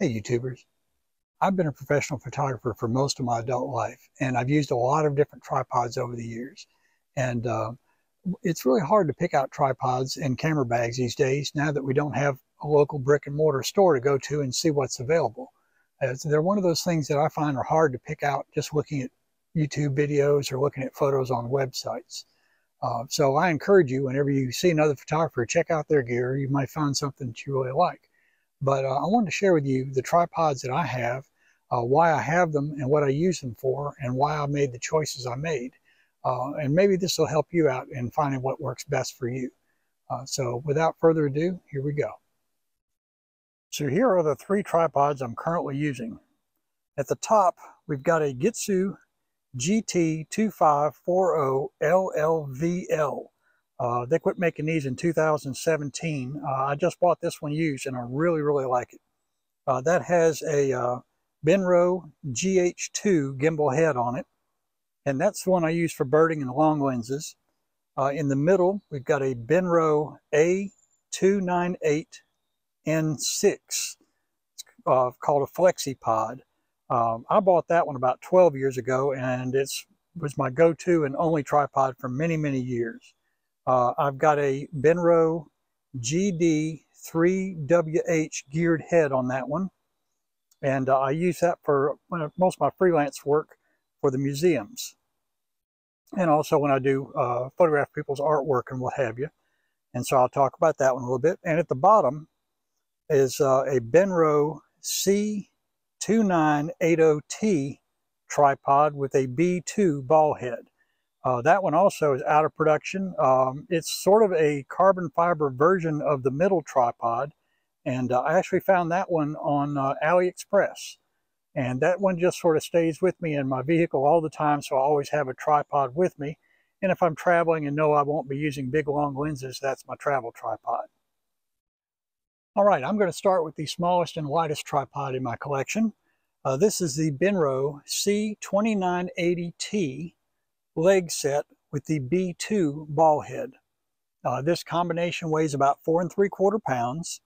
Hey YouTubers. I've been a professional photographer for most of my adult life and I've used a lot of different tripods over the years. And uh, it's really hard to pick out tripods and camera bags these days now that we don't have a local brick and mortar store to go to and see what's available. Uh, they're one of those things that I find are hard to pick out just looking at YouTube videos or looking at photos on websites. Uh, so I encourage you, whenever you see another photographer, check out their gear. You might find something that you really like. But uh, I wanted to share with you the tripods that I have, uh, why I have them and what I use them for, and why I made the choices I made. Uh, and maybe this will help you out in finding what works best for you. Uh, so without further ado, here we go. So here are the three tripods I'm currently using. At the top, we've got a Gitzo GT2540 LLVL. Uh, they quit making these in 2017. Uh, I just bought this one used and I really, really like it. Uh, that has a uh, Benro GH2 gimbal head on it. And that's the one I use for birding and long lenses. Uh, in the middle, we've got a Benro A298N6 uh, called a FlexiPod. Um, I bought that one about 12 years ago and it was my go-to and only tripod for many, many years. Uh, I've got a Benro GD3WH geared head on that one. And uh, I use that for most of my freelance work for the museums. And also when I do uh, photograph people's artwork and what have you. And so I'll talk about that one a little bit. And at the bottom is uh, a Benro C2980T tripod with a B2 ball head. Uh, that one also is out of production. Um, it's sort of a carbon fiber version of the middle tripod. And uh, I actually found that one on uh, AliExpress. And that one just sort of stays with me in my vehicle all the time, so I always have a tripod with me. And if I'm traveling and know I won't be using big long lenses, that's my travel tripod. All right, I'm going to start with the smallest and lightest tripod in my collection. Uh, this is the Benro C2980T leg set with the B2 ball head. Uh, this combination weighs about four and three quarter pounds.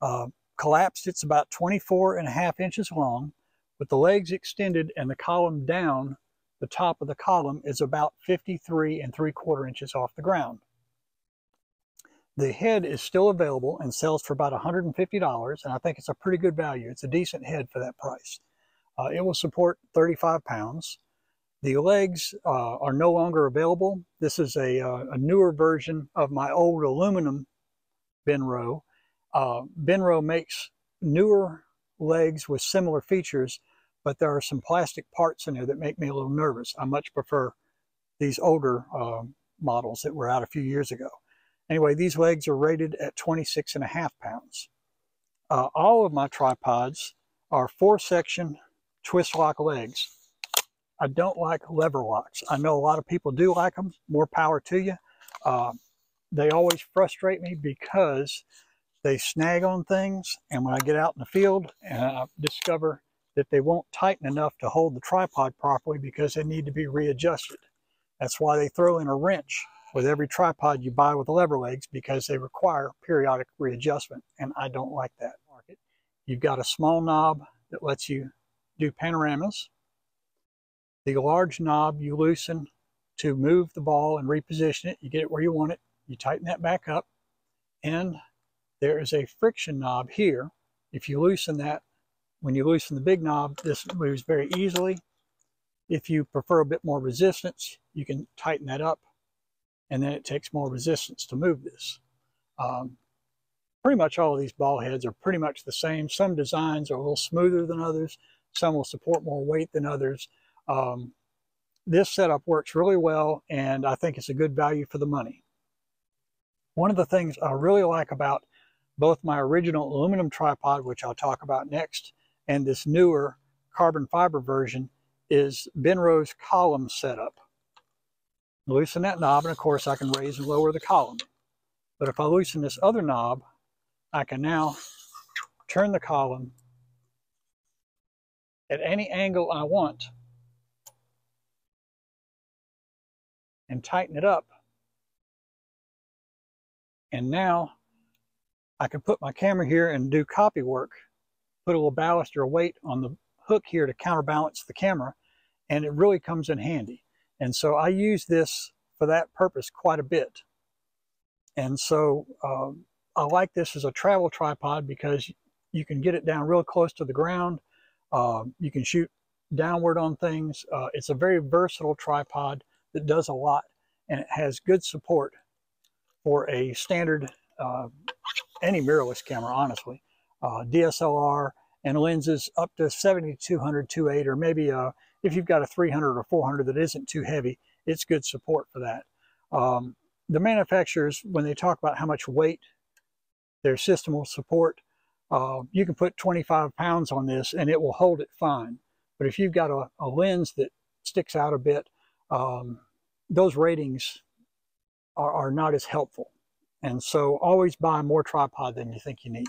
Uh, collapsed, it's about 24 and a half inches long. With the legs extended and the column down, the top of the column is about 53 and three quarter inches off the ground. The head is still available and sells for about $150, and I think it's a pretty good value. It's a decent head for that price. Uh, it will support 35 pounds. The legs uh, are no longer available. This is a, uh, a, newer version of my old aluminum Benro. Uh, Benro makes newer legs with similar features, but there are some plastic parts in there that make me a little nervous. I much prefer these older uh, models that were out a few years ago. Anyway, these legs are rated at 26 and a half pounds. Uh, all of my tripods are four section twist lock legs. I don't like lever locks. I know a lot of people do like them. More power to you. Uh, they always frustrate me because they snag on things. And when I get out in the field and I discover that they won't tighten enough to hold the tripod properly because they need to be readjusted. That's why they throw in a wrench with every tripod you buy with lever legs because they require periodic readjustment. And I don't like that. You've got a small knob that lets you do panoramas the large knob you loosen to move the ball and reposition it. You get it where you want it. You tighten that back up. And there is a friction knob here. If you loosen that, when you loosen the big knob, this moves very easily. If you prefer a bit more resistance, you can tighten that up and then it takes more resistance to move this. Um, pretty much all of these ball heads are pretty much the same. Some designs are a little smoother than others. Some will support more weight than others. Um, this setup works really well and I think it's a good value for the money. One of the things I really like about both my original aluminum tripod, which I'll talk about next, and this newer carbon fiber version is Benro's column setup. Loosen that knob and of course I can raise and lower the column. But if I loosen this other knob, I can now turn the column at any angle I want and tighten it up. And now I can put my camera here and do copy work put a little ballast or weight on the hook here to counterbalance the camera, and it really comes in handy. And so I use this for that purpose quite a bit. And so um, I like this as a travel tripod because you can get it down real close to the ground. Uh, you can shoot downward on things. Uh, it's a very versatile tripod that does a lot and it has good support for a standard, uh, any mirrorless camera, honestly. Uh, DSLR and lenses up to 7200 2.8 or maybe uh, if you've got a 300 or 400 that isn't too heavy, it's good support for that. Um, the manufacturers, when they talk about how much weight their system will support, uh, you can put 25 pounds on this and it will hold it fine. But if you've got a, a lens that sticks out a bit, um, those ratings are, are not as helpful. And so always buy more tripod than you think you need.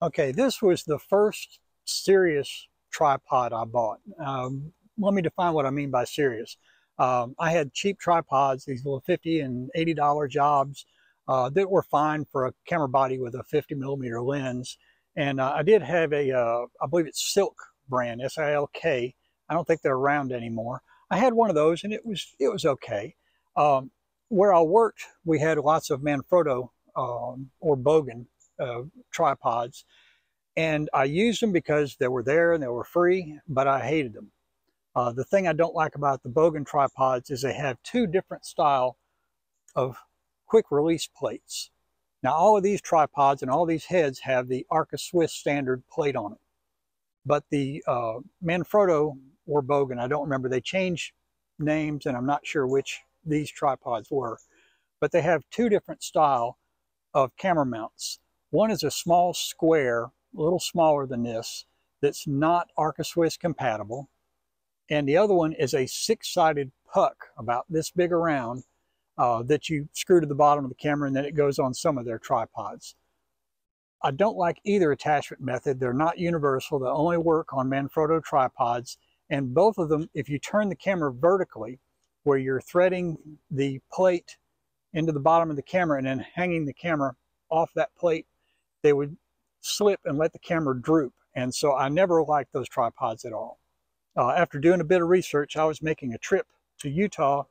Okay, this was the first serious tripod I bought. Um, let me define what I mean by serious. Um, I had cheap tripods, these little 50 and $80 jobs uh, that were fine for a camera body with a 50 millimeter lens. And uh, I did have a, uh, I believe it's Silk brand, S-I-L-K. I don't think they're around anymore. I had one of those and it was, it was okay. Um, where I worked, we had lots of Manfrotto um, or Bogen uh, tripods. And I used them because they were there and they were free, but I hated them. Uh, the thing I don't like about the Bogen tripods is they have two different style of quick release plates. Now all of these tripods and all these heads have the Arca Swiss standard plate on it. But the uh, Manfrotto or Bogen, I don't remember, they changed names and I'm not sure which these tripods were. But they have two different style of camera mounts. One is a small square, a little smaller than this, that's not Arca Swiss compatible and the other one is a six-sided puck about this big around uh, that you screw to the bottom of the camera and then it goes on some of their tripods. I don't like either attachment method. They're not universal. They only work on Manfrotto tripods. And both of them, if you turn the camera vertically, where you're threading the plate into the bottom of the camera and then hanging the camera off that plate, they would slip and let the camera droop. And so I never liked those tripods at all uh, after doing a bit of research, I was making a trip to Utah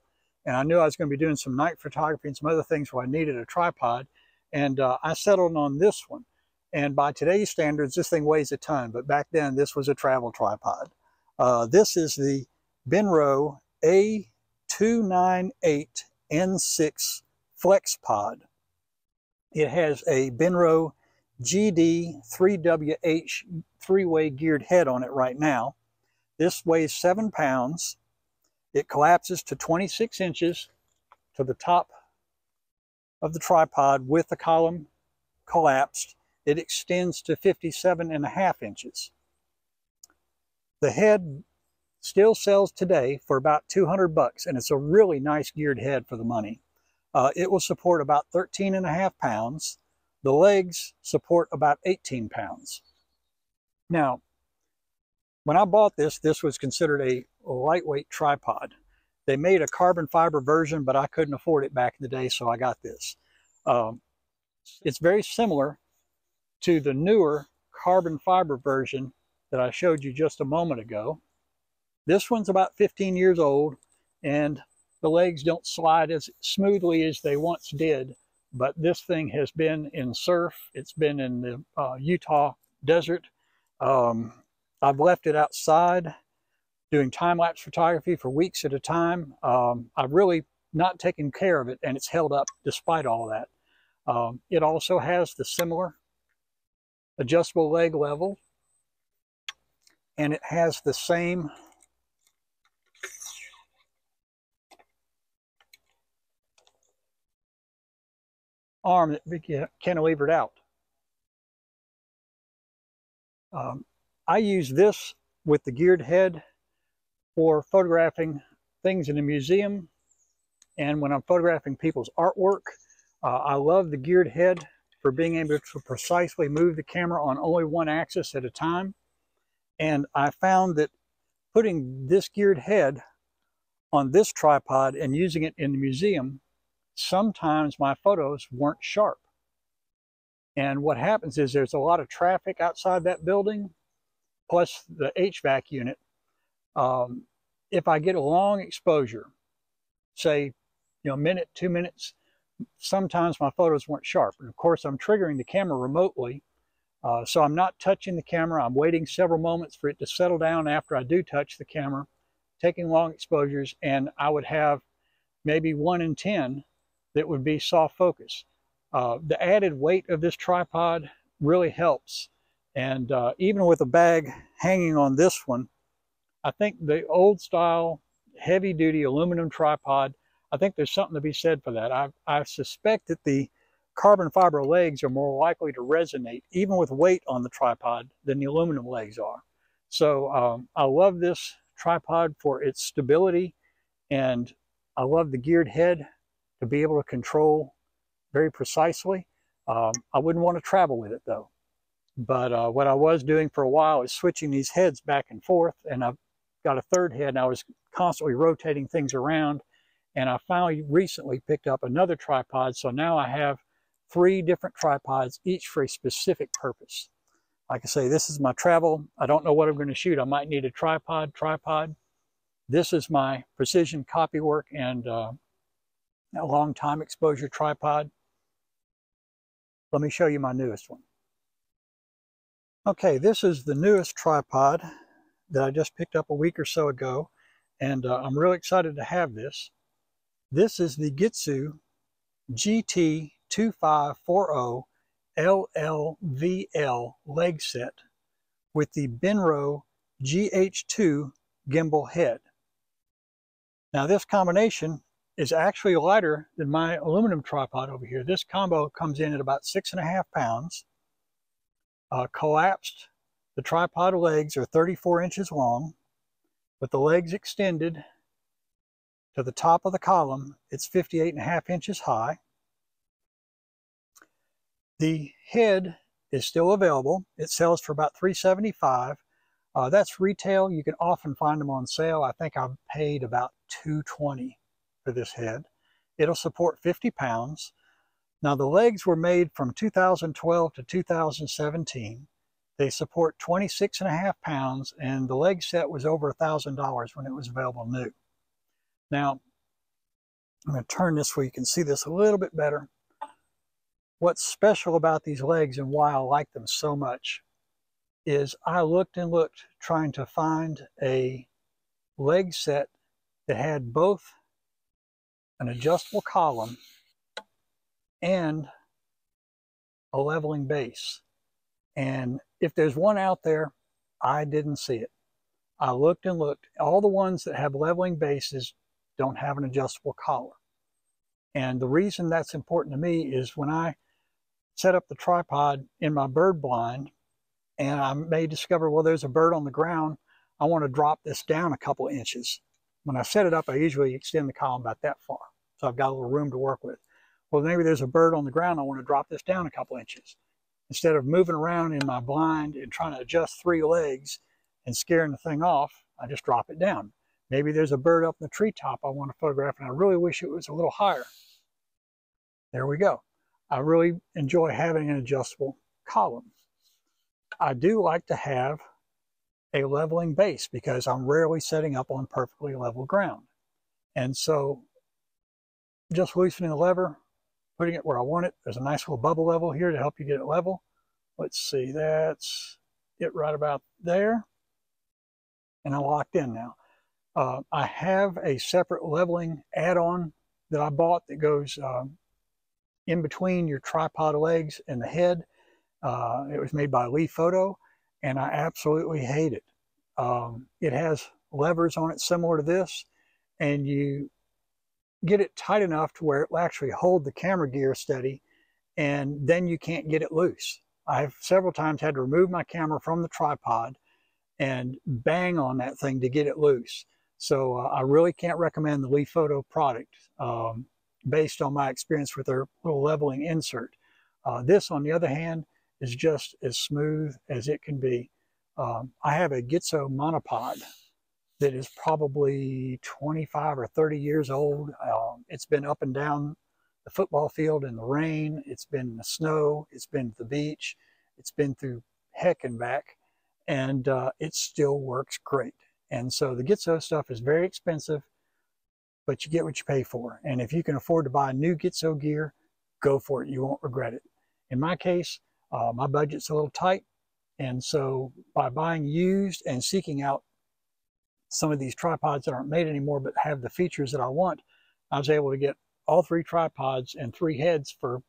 and I knew I was going to be doing some night photography and some other things where I needed a tripod. And uh, I settled on this one. And by today's standards, this thing weighs a ton, but back then this was a travel tripod. Uh, this is the Benro A298N6 FlexPod. It has a Benro GD3WH three-way geared head on it right now. This weighs seven pounds. It collapses to 26 inches to the top of the tripod with the column collapsed. It extends to 57 and a half inches. The head still sells today for about 200 bucks and it's a really nice geared head for the money. Uh, it will support about 13 and a half pounds. The legs support about 18 pounds. Now, when I bought this, this was considered a lightweight tripod. They made a carbon fiber version, but I couldn't afford it back in the day, so I got this. Um, it's very similar to the newer carbon fiber version that I showed you just a moment ago. This one's about 15 years old, and the legs don't slide as smoothly as they once did, but this thing has been in surf. It's been in the uh, Utah desert. Um, I've left it outside doing time-lapse photography for weeks at a time. Um, I've really not taken care of it and it's held up despite all that. Um, it also has the similar adjustable leg level and it has the same arm that we can cantilevered out. Um, I use this with the geared head for photographing things in a museum and when I'm photographing people's artwork. Uh, I love the geared head for being able to precisely move the camera on only one axis at a time. And I found that putting this geared head on this tripod and using it in the museum, sometimes my photos weren't sharp. And what happens is there's a lot of traffic outside that building, plus the HVAC unit. Um, if I get a long exposure, say, you know, a minute, two minutes, sometimes my photos weren't sharp. And of course, I'm triggering the camera remotely. Uh, so I'm not touching the camera. I'm waiting several moments for it to settle down after I do touch the camera, taking long exposures, and I would have maybe one in 10 that would be soft focus. Uh, the added weight of this tripod really helps. And uh, even with a bag hanging on this one, I think the old style heavy duty aluminum tripod, I think there's something to be said for that. I, I suspect that the carbon fiber legs are more likely to resonate even with weight on the tripod than the aluminum legs are. So um, I love this tripod for its stability and I love the geared head to be able to control very precisely. Um, I wouldn't want to travel with it though. But uh, what I was doing for a while is switching these heads back and forth and I've got a third head and I was constantly rotating things around and I finally recently picked up another tripod so now I have three different tripods each for a specific purpose. Like I say, this is my travel. I don't know what I'm going to shoot. I might need a tripod, tripod. This is my precision copy work and uh, a long time exposure tripod. Let me show you my newest one. Okay, this is the newest tripod that I just picked up a week or so ago, and uh, I'm really excited to have this. This is the Gitzo GT2540 LLVL leg set with the Benro GH2 gimbal head. Now this combination is actually lighter than my aluminum tripod over here. This combo comes in at about six and a half pounds. Uh, collapsed, the tripod legs are 34 inches long. With the legs extended to the top of the column, it's 58 and a half inches high. The head is still available. It sells for about 375 uh, That's retail. You can often find them on sale. I think I've paid about 220 for this head. It'll support 50 pounds. Now the legs were made from 2012 to 2017. They support 26 and a half pounds and the leg set was over a thousand dollars when it was available new. Now I'm going to turn this so you can see this a little bit better. What's special about these legs and why I like them so much is I looked and looked trying to find a leg set that had both an adjustable column and a leveling base. And if there's one out there, I didn't see it. I looked and looked. All the ones that have leveling bases don't have an adjustable collar. And the reason that's important to me is when I set up the tripod in my bird blind, and I may discover, well, there's a bird on the ground. I want to drop this down a couple inches. When I set it up, I usually extend the column about that far. So I've got a little room to work with. Well, maybe there's a bird on the ground. I want to drop this down a couple inches. Instead of moving around in my blind and trying to adjust three legs and scaring the thing off, I just drop it down. Maybe there's a bird up in the treetop I want to photograph and I really wish it was a little higher. There we go. I really enjoy having an adjustable column. I do like to have a leveling base because I'm rarely setting up on perfectly level ground. And so just loosening the lever, putting it where I want it. There's a nice little bubble level here to help you get it level. Let's see, that's it right about there. And I'm locked in now. Uh, I have a separate leveling add-on that I bought that goes um, in between your tripod legs and the head. Uh, it was made by Leofoto, and I absolutely hate it. Um, it has levers on it similar to this, and you get it tight enough to where it will actually hold the camera gear steady, and then you can't get it loose. I've several times had to remove my camera from the tripod and bang on that thing to get it loose. So uh, I really can't recommend the Leofoto product um, based on my experience with their little leveling insert. Uh, this, on the other hand, is just as smooth as it can be. Um, I have a Gitzo monopod that is probably 25 or 30 years old. Um, it's been up and down the football field in the rain, it's been in the snow, it's been at the beach, it's been through heck and back, and uh, it still works great. And so the Gitzo stuff is very expensive, but you get what you pay for. And if you can afford to buy new Gitzo gear, go for it. You won't regret it. In my case, uh, my budget's a little tight. And so by buying used and seeking out some of these tripods that aren't made anymore but have the features that I want, I was able to get all three tripods and three heads for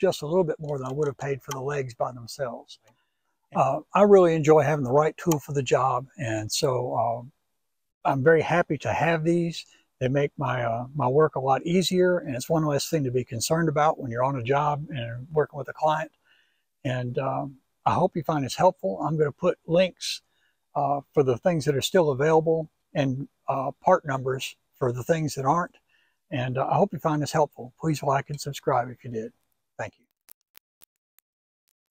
just a little bit more than I would have paid for the legs by themselves. Uh, I really enjoy having the right tool for the job, and so uh, I'm very happy to have these. They make my uh, my work a lot easier, and it's one less thing to be concerned about when you're on a job and working with a client. And um, I hope you find this helpful. I'm going to put links uh, for the things that are still available and uh, part numbers for the things that aren't. And uh, I hope you find this helpful. Please like and subscribe if you did. Thank you.